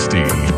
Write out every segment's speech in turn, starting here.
Steve.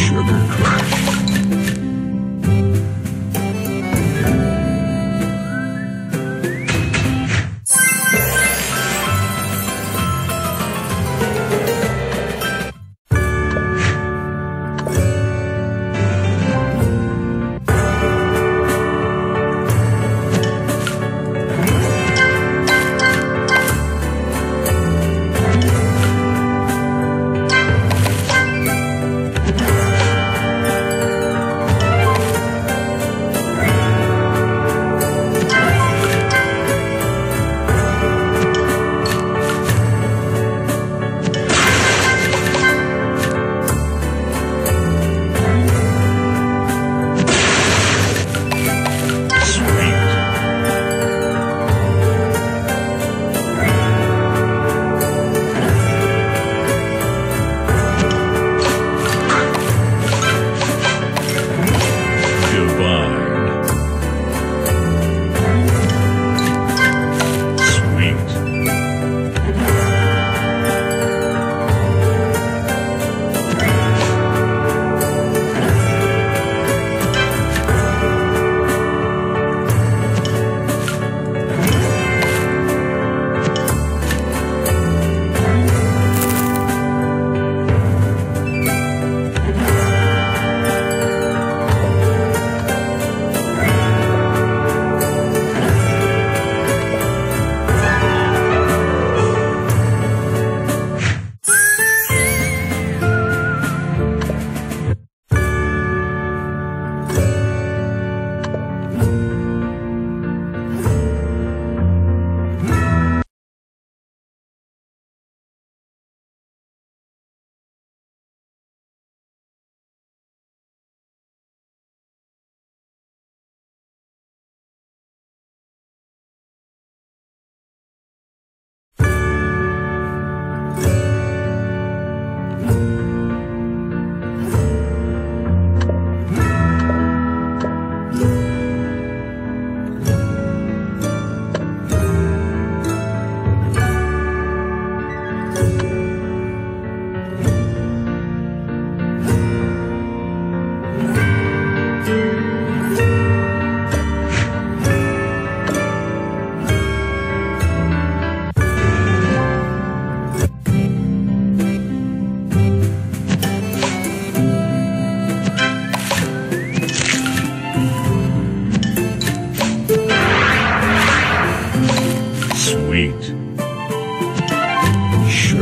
Sugar Crush.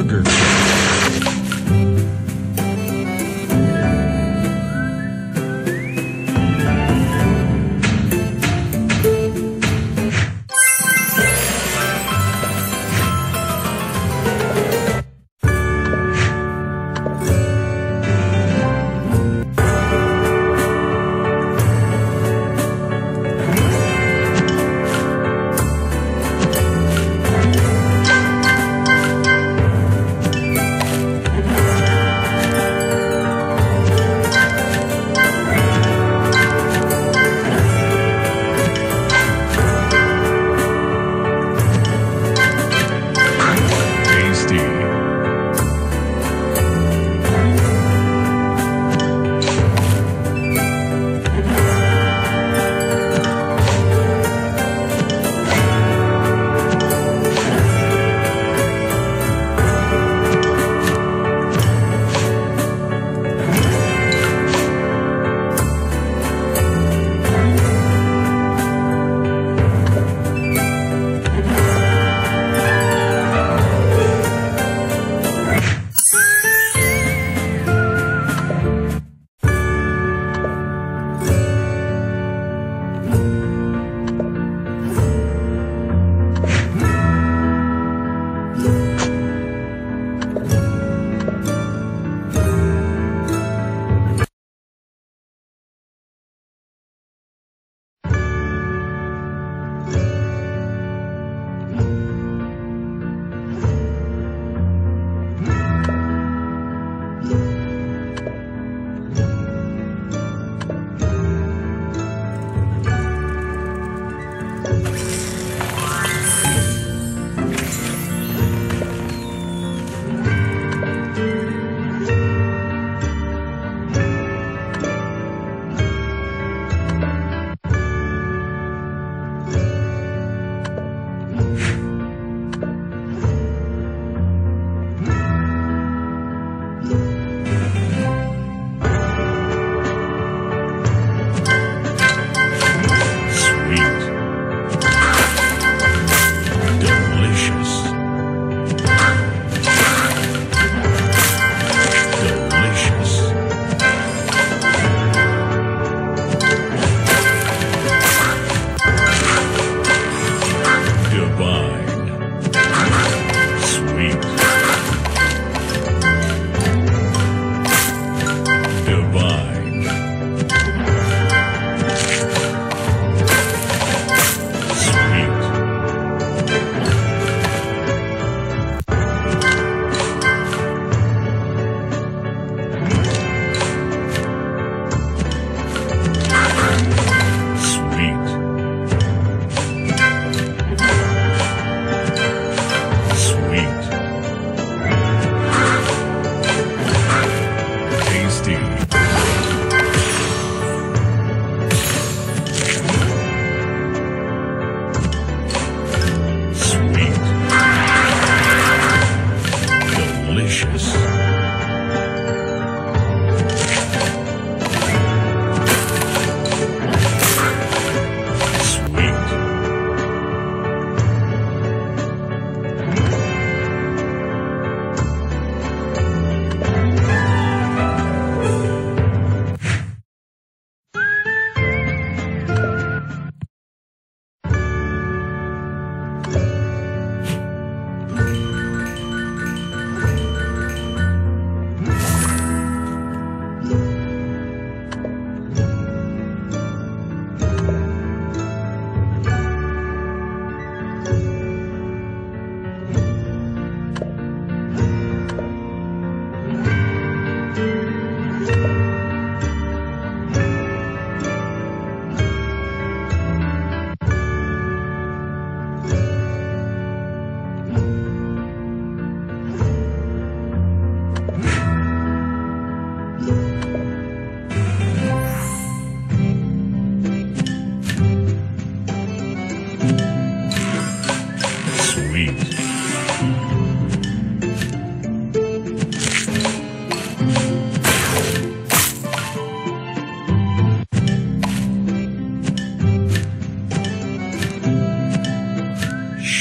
Booker.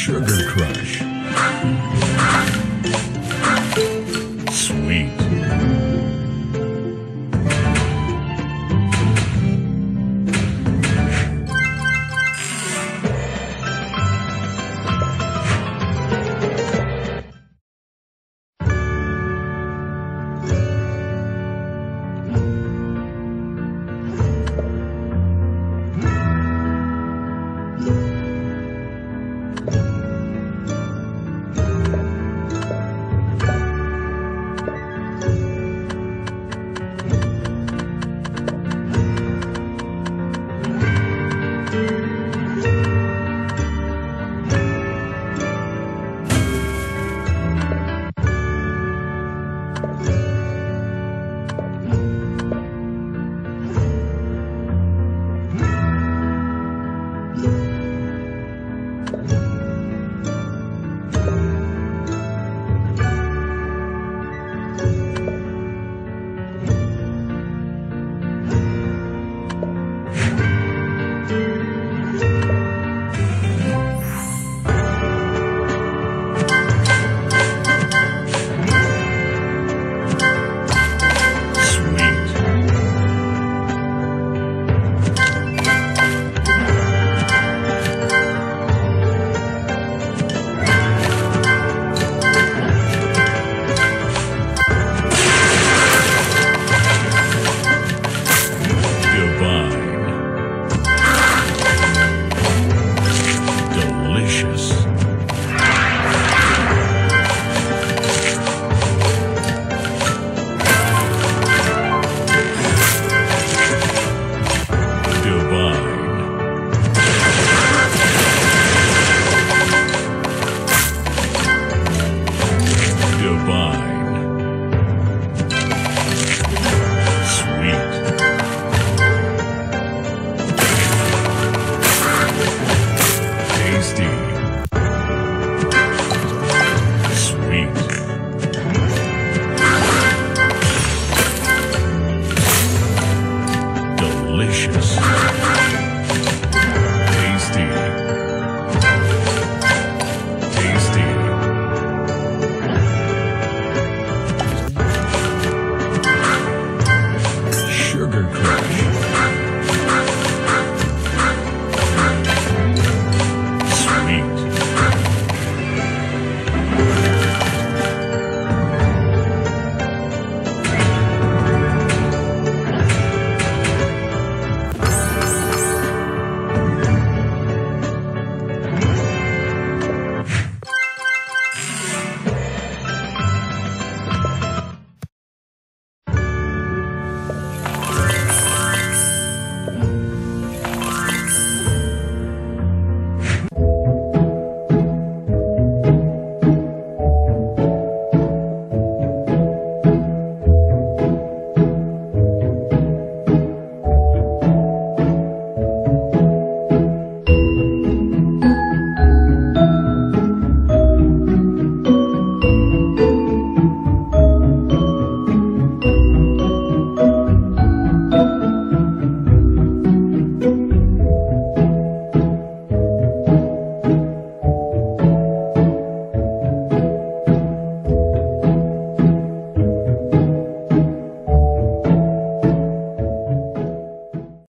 Sugar Crush.